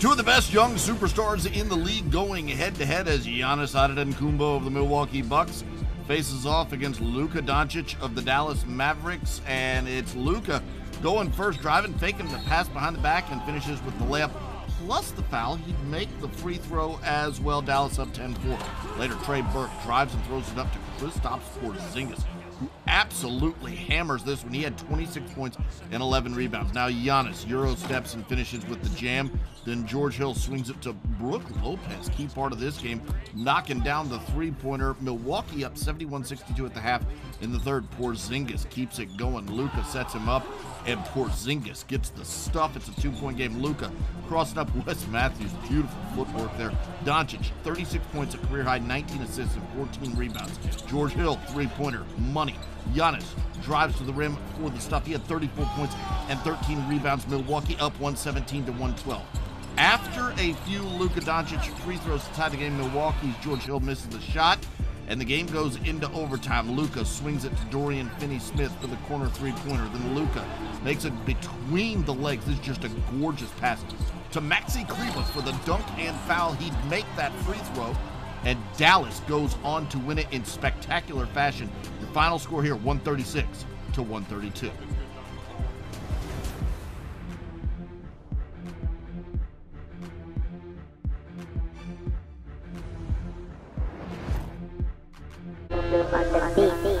Two of the best young superstars in the league going head to head as Giannis Antetokounmpo of the Milwaukee Bucks faces off against Luka Doncic of the Dallas Mavericks, and it's Luka going first, driving, faking the pass behind the back, and finishes with the layup plus the foul. He'd make the free throw as well. Dallas up 10-4. Later, Trey Burke drives and throws it up to Kristaps Porzingis who absolutely hammers this one. He had 26 points and 11 rebounds. Now Giannis Euro steps and finishes with the jam. Then George Hill swings it to Brook Lopez, key part of this game, knocking down the three-pointer. Milwaukee up 71-62 at the half. In the third, Porzingis keeps it going. Luka sets him up, and Porzingis gets the stuff. It's a two-point game. Luka crossing up Wes Matthews. Beautiful footwork there. Doncic, 36 points, a career high, 19 assists and 14 rebounds. George Hill, three-pointer, money. Giannis drives to the rim for the stuff. He had 34 points and 13 rebounds. Milwaukee up 117 to 112. After a few Luka Doncic free throws to tie the game, Milwaukee's George Hill misses the shot, and the game goes into overtime. Luka swings it to Dorian Finney-Smith for the corner three-pointer. Then Luka makes it between the legs. This is just a gorgeous pass to Maxi Kleber for the dunk and foul. He'd make that free throw, and Dallas goes on to win it in spectacular fashion. The final score here 136 to 132. on beat.